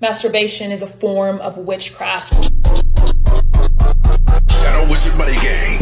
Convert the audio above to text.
Masturbation is a form of witchcraft. Shadow Wizard Money Gang.